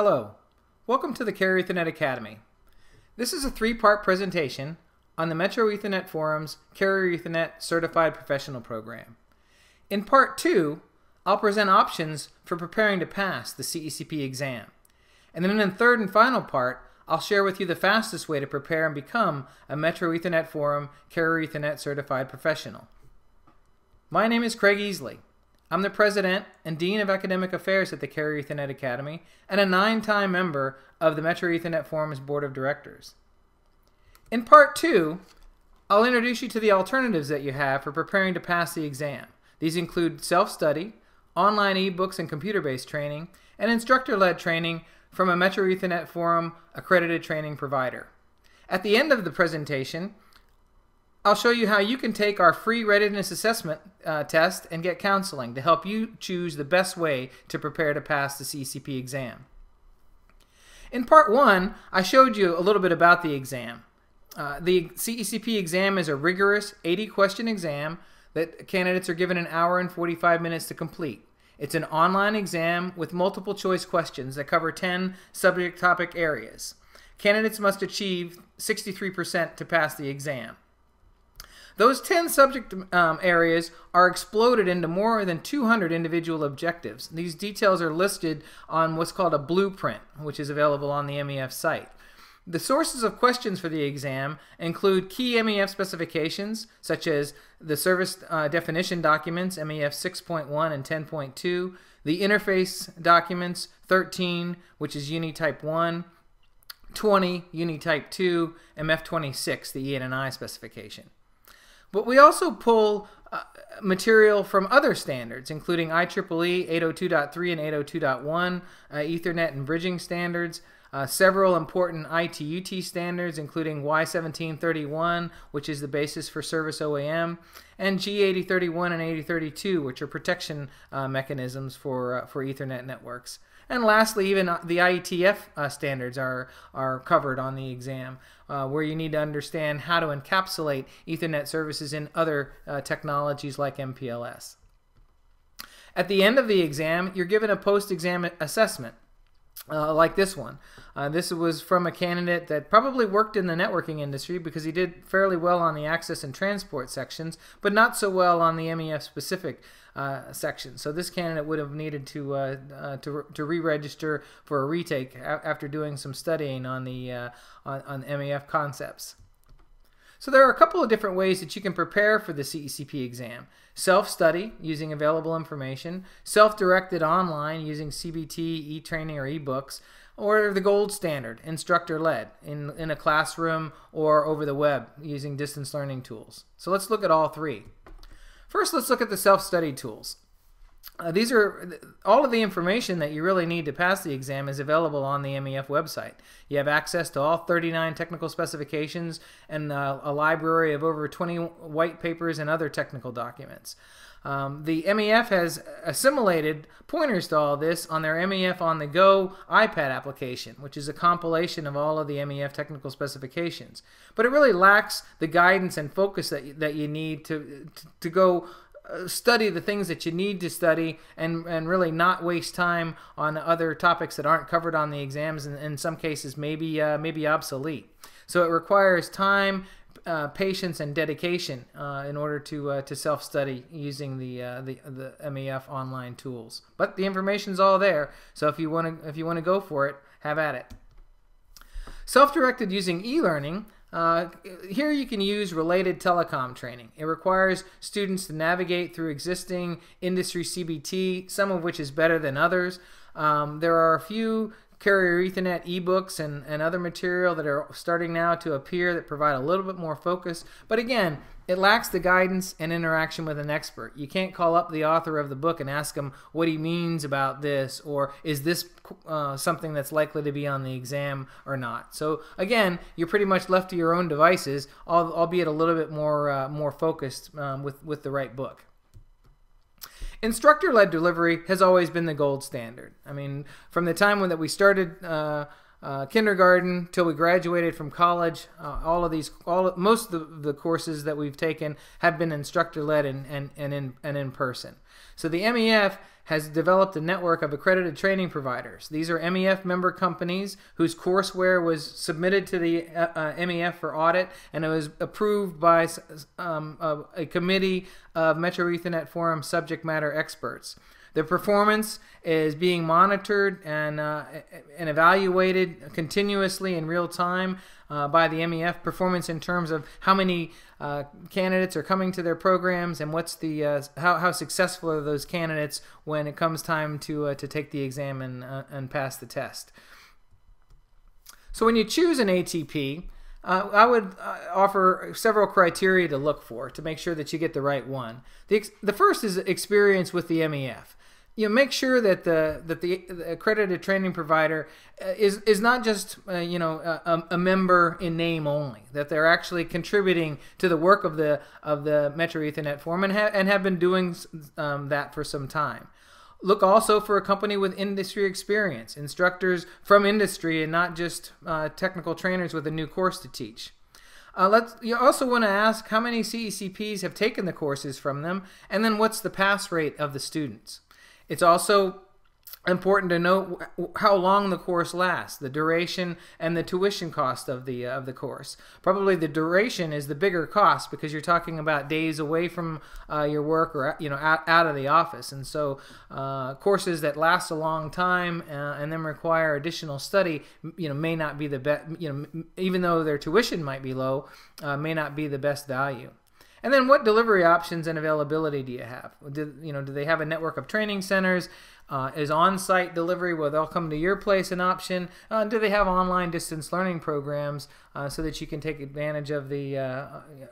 Hello, welcome to the Carrier Ethernet Academy. This is a three-part presentation on the Metro Ethernet Forum's Carrier Ethernet Certified Professional Program. In part two, I'll present options for preparing to pass the CECP exam. And then in the third and final part, I'll share with you the fastest way to prepare and become a Metro Ethernet Forum Carrier Ethernet Certified Professional. My name is Craig Easley. I'm the President and Dean of Academic Affairs at the Carrier Ethernet Academy and a nine-time member of the Metro Ethernet Forum's Board of Directors. In part two, I'll introduce you to the alternatives that you have for preparing to pass the exam. These include self-study, online ebooks and computer-based training, and instructor-led training from a Metro Ethernet Forum accredited training provider. At the end of the presentation, I'll show you how you can take our free readiness assessment uh, test and get counseling to help you choose the best way to prepare to pass the CCP exam. In part one, I showed you a little bit about the exam. Uh, the CECP exam is a rigorous 80 question exam that candidates are given an hour and 45 minutes to complete. It's an online exam with multiple choice questions that cover 10 subject topic areas. Candidates must achieve 63% to pass the exam. Those 10 subject um, areas are exploded into more than 200 individual objectives. These details are listed on what's called a blueprint, which is available on the MEF site. The sources of questions for the exam include key MEF specifications, such as the service uh, definition documents, MEF 6.1 and 10.2, the interface documents, 13, which is UNI Type 1, 20, UNI Type 2, MEF26, the ENNI specification. But we also pull uh, material from other standards, including IEEE 802.3 and 802.1, uh, Ethernet and bridging standards, uh, several important ITUT standards, including Y1731, which is the basis for service OAM, and G8031 and 8032, which are protection uh, mechanisms for, uh, for Ethernet networks. And lastly, even uh, the IETF uh, standards are, are covered on the exam, uh, where you need to understand how to encapsulate Ethernet services in other uh, technologies like MPLS. At the end of the exam, you're given a post-exam assessment. Uh, like this one. Uh, this was from a candidate that probably worked in the networking industry because he did fairly well on the access and transport sections, but not so well on the MEF specific uh, section. So this candidate would have needed to uh, uh, to, to re-register for a retake after doing some studying on the uh, on, on MEF concepts. So there are a couple of different ways that you can prepare for the CECP exam. Self-study using available information, self-directed online using CBT, e-training, or e-books, or the gold standard, instructor-led, in, in a classroom or over the web using distance learning tools. So let's look at all three. First, let's look at the self-study tools. Uh, these are all of the information that you really need to pass the exam is available on the MEF website. You have access to all 39 technical specifications and uh, a library of over 20 white papers and other technical documents. Um, the MEF has assimilated pointers to all this on their MEF on the Go iPad application, which is a compilation of all of the MEF technical specifications. But it really lacks the guidance and focus that, that you need to, to, to go study the things that you need to study and, and really not waste time on other topics that aren't covered on the exams and in some cases maybe uh, maybe obsolete. So it requires time, uh, patience, and dedication uh, in order to uh, to self study using the, uh, the the MEF online tools. But the information's all there. So if you want to if you want to go for it, have at it. Self directed using e learning. Uh, here you can use related telecom training. It requires students to navigate through existing industry CBT, some of which is better than others. Um, there are a few Carrier Ethernet ebooks and, and other material that are starting now to appear that provide a little bit more focus. But again, it lacks the guidance and interaction with an expert. You can't call up the author of the book and ask him what he means about this, or is this uh, something that's likely to be on the exam or not. So again, you're pretty much left to your own devices, albeit a little bit more uh, more focused um, with with the right book. Instructor-led delivery has always been the gold standard. I mean, from the time when that we started uh, uh, kindergarten till we graduated from college. Uh, all of these, all most of the, the, courses that we've taken have been instructor led and, and, and in and in person. So the MEF has developed a network of accredited training providers. These are MEF member companies whose courseware was submitted to the uh, uh MEF for audit and it was approved by um, a, a committee of Metro Ethernet Forum subject matter experts. The performance is being monitored and, uh, and evaluated continuously in real time uh, by the MEF. Performance in terms of how many uh, candidates are coming to their programs and what's the uh, how, how successful are those candidates when it comes time to uh, to take the exam and uh, and pass the test. So when you choose an ATP, uh, I would uh, offer several criteria to look for to make sure that you get the right one. The, the first is experience with the MEF you know, make sure that the that the, accredited training provider uh, is is not just uh, you know a, a, member in name only. That they're actually contributing to the work of the of the Metro Ethernet Forum and, ha- and have been doing um, that for some time. Look also for a company with industry experience, instructors from industry, and not just uh, technical trainers with a new course to teach. Uh, let's, you also want to ask how many CECPs have taken the courses from them, and then what's the pass rate of the students. It's also important to note how long the course lasts, the duration and the tuition cost of the uh, of the course. Probably the duration is the bigger cost because you're talking about days away from uh, your work or you know out, out of the office, and so uh, courses that last a long time uh, and then require additional study, you know, may not be the best. You know, even though their tuition might be low, uh, may not be the best value. And then what delivery options and availability do you have? Do, you know, do they have a network of training centers? Uh, is on-site delivery where they'll come to your place an option? Uh, do they have online distance learning programs uh, so that you can take advantage of the uh,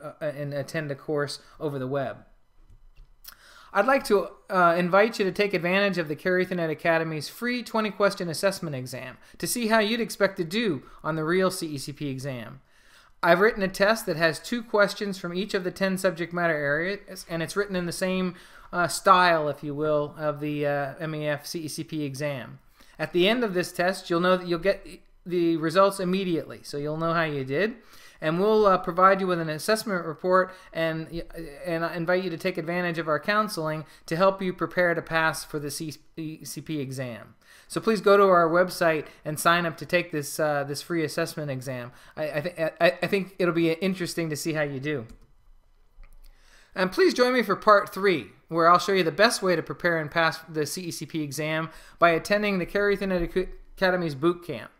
uh, and attend a course over the web? I'd like to uh, invite you to take advantage of the Carrier Ethernet Academy's free 20 question assessment exam to see how you'd expect to do on the real CECP exam. I've written a test that has two questions from each of the 10 subject matter areas, and it's written in the same uh, style, if you will, of the uh, MEF CECP exam. At the end of this test, you'll know that you'll get the results immediately, so you'll know how you did. And we'll uh, provide you with an assessment report and, and invite you to take advantage of our counseling to help you prepare to pass for the CECP exam. So please go to our website and sign up to take this uh, this free assessment exam. I, I, I, think it'll be interesting to see how you do. And please join me for part three, where I'll show you the best way to prepare and pass the CECP exam by attending the Ethernet Academy's boot camp.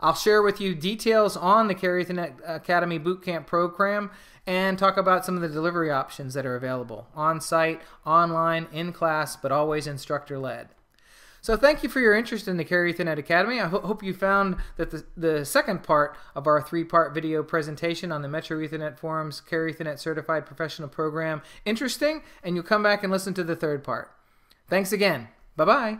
I'll share with you details on the Ethernet Academy Bootcamp program and talk about some of the delivery options that are available on site, online, in class, but always instructor led. So thank you for your interest in the Carrier Ethernet Academy. I ho hope you found that the, the second part of our three-part video presentation on the Metro Ethernet Forum's Carrier Ethernet Certified Professional Program interesting, and you'll come back and listen to the third part. Thanks again. Bye-bye.